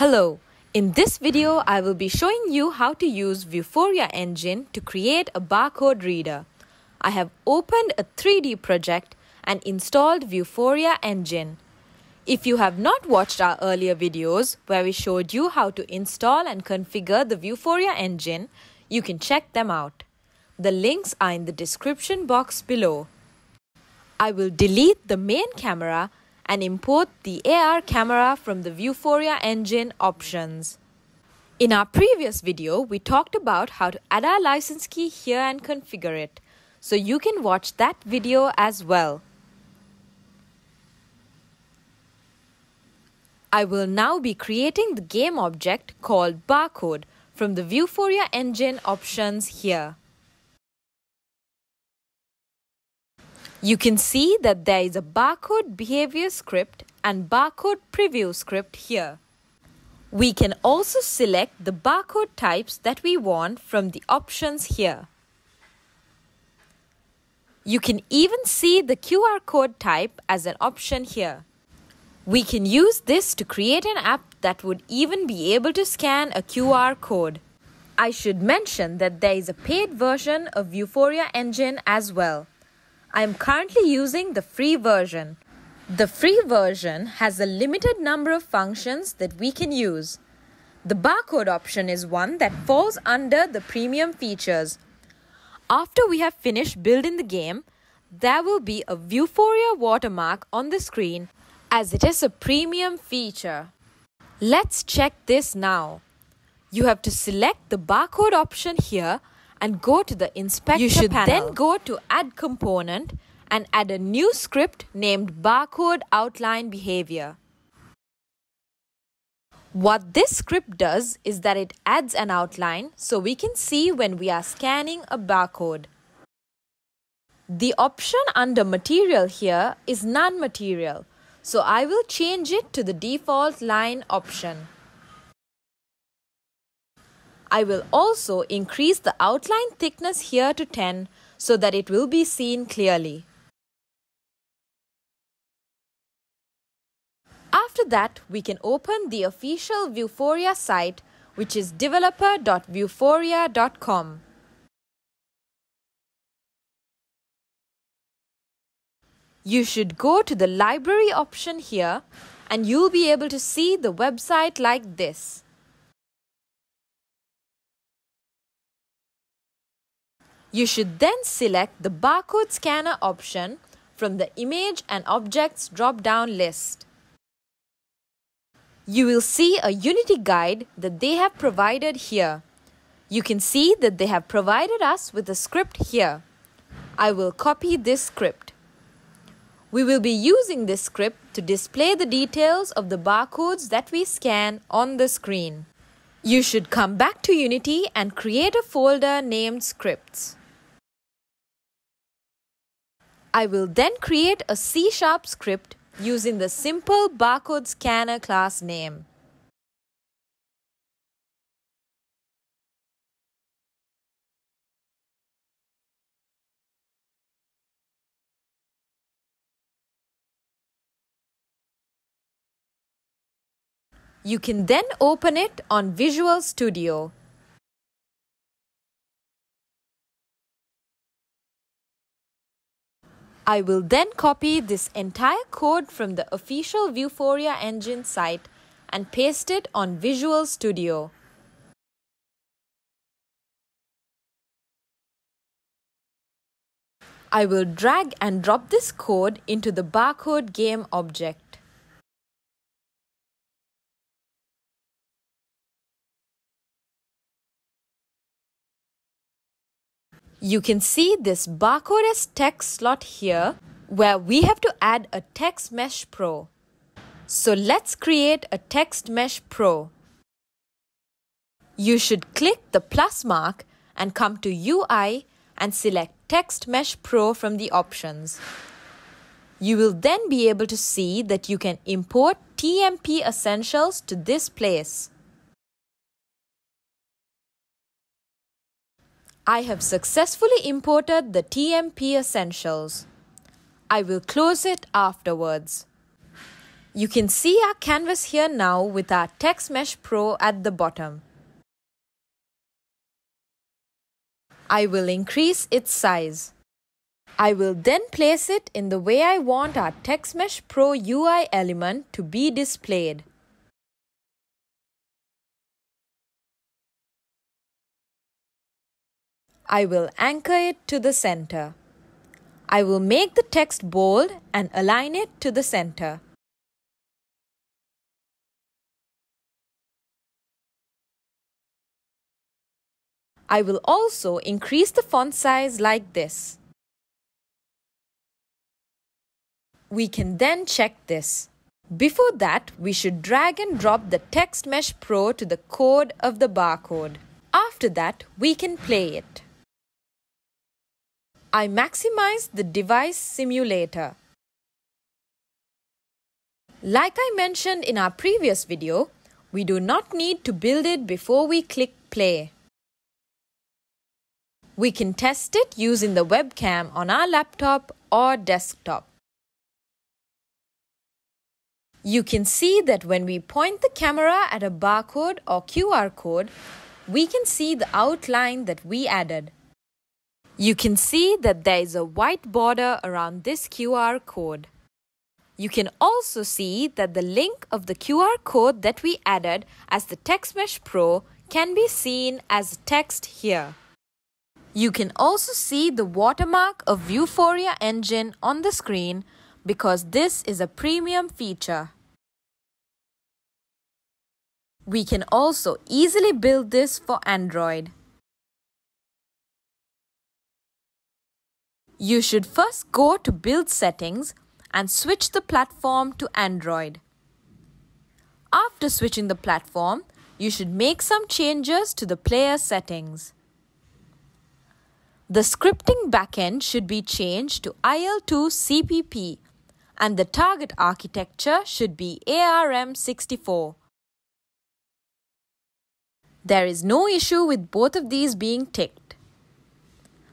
Hello, in this video I will be showing you how to use Vuforia engine to create a barcode reader. I have opened a 3D project and installed Vuforia engine. If you have not watched our earlier videos where we showed you how to install and configure the Vuforia engine, you can check them out. The links are in the description box below. I will delete the main camera and import the AR camera from the Vuforia engine options. In our previous video, we talked about how to add our license key here and configure it. So you can watch that video as well. I will now be creating the game object called barcode from the Vuforia engine options here. You can see that there is a barcode behavior script and barcode preview script here. We can also select the barcode types that we want from the options here. You can even see the QR code type as an option here. We can use this to create an app that would even be able to scan a QR code. I should mention that there is a paid version of Vuforia Engine as well. I am currently using the free version. The free version has a limited number of functions that we can use. The barcode option is one that falls under the premium features. After we have finished building the game, there will be a Vuforia watermark on the screen as it is a premium feature. Let's check this now. You have to select the barcode option here and go to the inspector You should panel. then go to add component and add a new script named barcode outline behavior. What this script does is that it adds an outline so we can see when we are scanning a barcode. The option under material here is non-material, so I will change it to the default line option. I will also increase the outline thickness here to 10 so that it will be seen clearly. After that, we can open the official Vuforia site which is developer.vuforia.com. You should go to the library option here and you'll be able to see the website like this. You should then select the barcode scanner option from the image and objects drop-down list. You will see a Unity guide that they have provided here. You can see that they have provided us with a script here. I will copy this script. We will be using this script to display the details of the barcodes that we scan on the screen. You should come back to Unity and create a folder named scripts. I will then create a C-sharp script using the simple barcode scanner class name. You can then open it on Visual Studio. I will then copy this entire code from the official Vuforia engine site and paste it on Visual Studio. I will drag and drop this code into the barcode game object. You can see this barcode as text slot here where we have to add a text mesh pro. So let's create a text mesh pro. You should click the plus mark and come to UI and select text mesh pro from the options. You will then be able to see that you can import TMP essentials to this place. I have successfully imported the TMP essentials. I will close it afterwards. You can see our canvas here now with our TextMesh Pro at the bottom. I will increase its size. I will then place it in the way I want our TextMesh Pro UI element to be displayed. I will anchor it to the center. I will make the text bold and align it to the center. I will also increase the font size like this. We can then check this. Before that, we should drag and drop the Text Mesh Pro to the code of the barcode. After that, we can play it. I maximize the device simulator. Like I mentioned in our previous video, we do not need to build it before we click play. We can test it using the webcam on our laptop or desktop. You can see that when we point the camera at a barcode or QR code, we can see the outline that we added. You can see that there is a white border around this QR code. You can also see that the link of the QR code that we added as the TextMesh Pro can be seen as text here. You can also see the watermark of Vuforia engine on the screen because this is a premium feature. We can also easily build this for Android. You should first go to Build Settings and switch the platform to Android. After switching the platform, you should make some changes to the player settings. The scripting backend should be changed to IL2 CPP and the target architecture should be ARM64. There is no issue with both of these being ticked.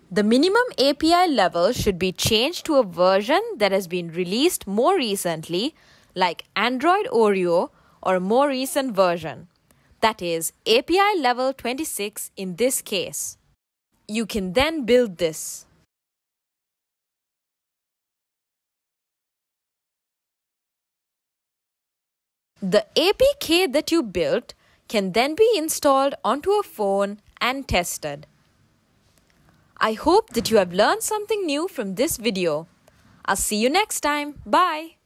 The minimum API level should be changed to a version that has been released more recently, like Android Oreo or a more recent version. That is API level 26 in this case. You can then build this. The APK that you built can then be installed onto a phone and tested. I hope that you have learned something new from this video. I'll see you next time. Bye.